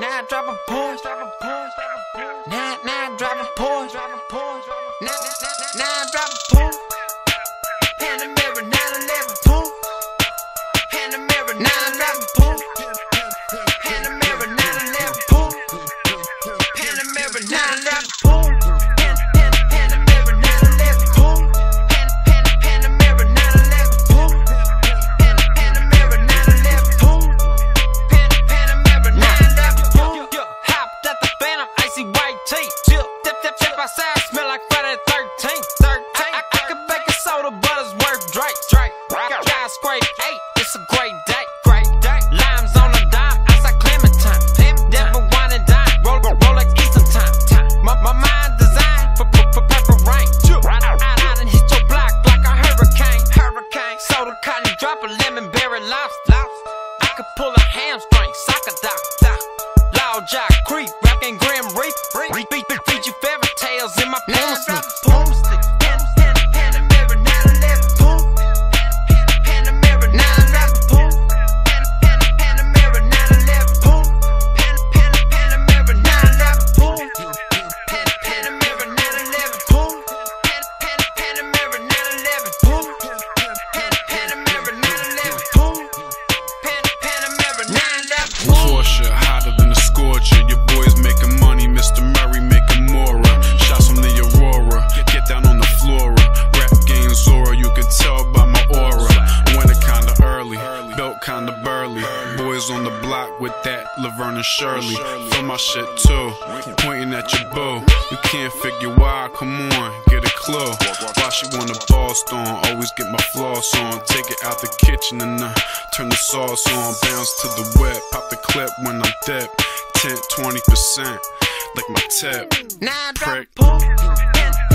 Now I drop a Porsche. Now, now I drop a Porsche. Outside, smell like Friday the 13th. 13th. I, I, I could bake a soda, but it's worth Drake. Drake. Guys scrape eight, it's a great day. Great day. Limes on a dime, outside Clementine. Denver wine and dime, roll, roll like Eastern time. time. My, mind designed for, for, for purple rain. Out, out, out and hit your block like a hurricane. Hurricane. Soda cotton, drop a lemon berry lobster. I could pull a hamstring, soccer doc. Loud Jack Creek, rockin' Grim Reap. Reap, beat, beat, you fairy 911 pool. Hotter than a scorcher. Your boys making money, Mr. Murre making more. Shots from the Aurora, get down on the flora. Rap game Zora, you can tell by my aura. Winter kinda early, belt kinda burly. Boys on the block with that Laverne and Shirley. Feel my shit too, pointing at your boo. You can't figure why, come on, get a clue. Why she want a ball storm, always get my floss on. Take it out the kitchen and uh, turn the sauce on. Bounce to the whip, pop the clip when I'm dip. 10, 20%, like my tip. Now I drop Prick. a pool.